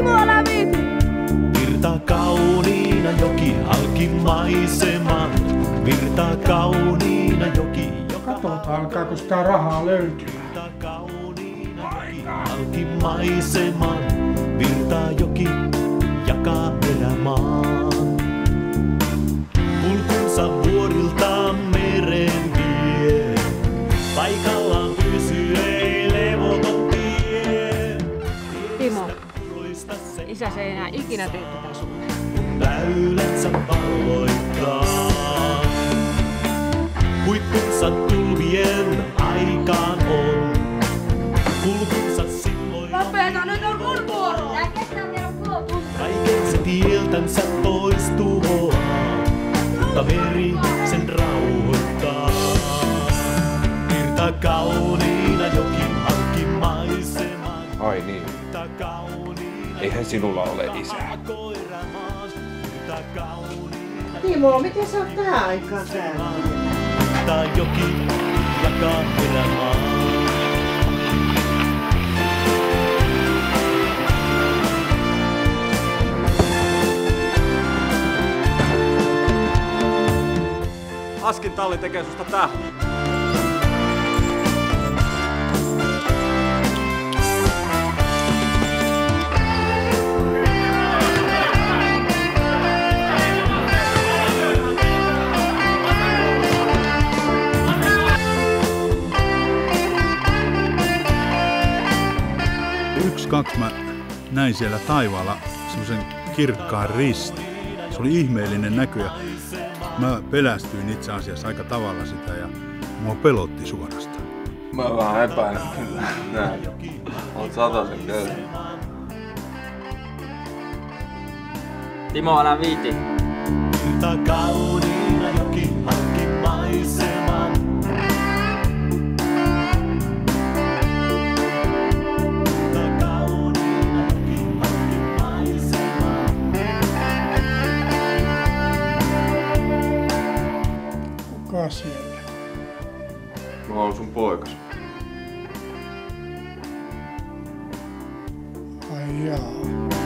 Timo, älä viiti! Virta kauniina joki halki maiseman. Virta kauniina joki, joka Katsotaan, alkaako sitä rahaa löytyä. virta kauniina joki halki maiseman. Virta joki jakaa erämaan. Puroista se isä se ei enää ikinä tee tätä sulle. väylänsä valloittaa. Huippunsa tulvien aikaan on. Kulkunsa silloin on. Lopeta, nyt on mun vuoro! Kaiken se tieltänsä pois tuhoaa, mutta meri sen rauhoittaa. Virta kauniina joki halki maiseman. Ai niin, Virta kauniina eihän sinulla ole isää. Timo, miten sä oot tähän aikaan täällä? Virta joki jakaa erämaan. Askin talli tekee susta tähti. Yksi, kaksi mä näin siellä taivaalla semmoisen kirkkaan ristin. Se oli ihmeellinen näky ja mä pelästyin itse asiassa aika tavalla sitä ja mua pelotti suorastaan. Mä vähän epäilen kyllä. Näin. Oot sataisen köyhä. Timo, älä viiti. Virta kauniina Mä oon sun poikas. Ai jaa.